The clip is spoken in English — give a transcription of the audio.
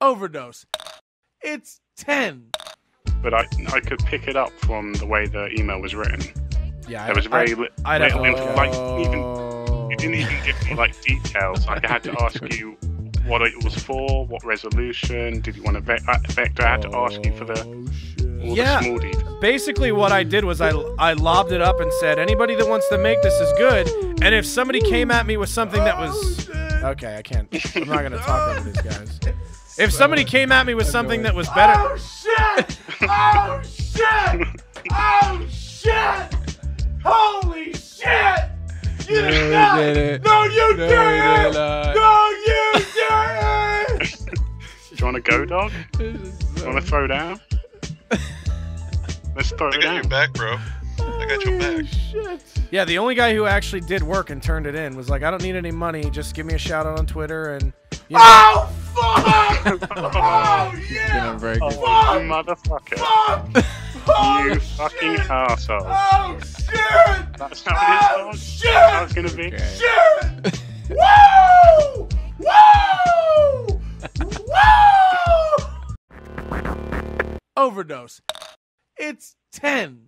Overdose. It's 10. But I, I could pick it up from the way the email was written. Yeah, There was very li- I'd have little, to- like even you didn't even give me like oh. details. Like I had to ask you what it was for, what resolution, did you want a ve- vector? I had to ask you for the oh, all Yeah. the small details. Basically, what I did was I, I lobbed it up and said, anybody that wants to make this is good. And if somebody came at me with something that was. Oh, okay, I can't. I'm not going to talk over these guys. If somebody came at me with something that was better. Oh shit! Oh shit! Oh shit! Holy shit! You No, did he not! didn't. No, you No, didn't! did. No, you didn't! Do you want to go, dog? You want to throw down? Let's throw I got down. your back, bro. I got your back. Yeah, the only guy who actually did work and turned it in was like, I don't need any money. Just give me a shout out on Twitter and. You know, Oh fuck! Oh, oh yeah! Gonna break it. Oh, you motherfucker! Fuck! Oh, You fucking asshole! Oh shit! That's how Oh it is, shit! dog. How it's gonna be. Okay. Shit! Woo! Woo! Woo! overdose. It's 10.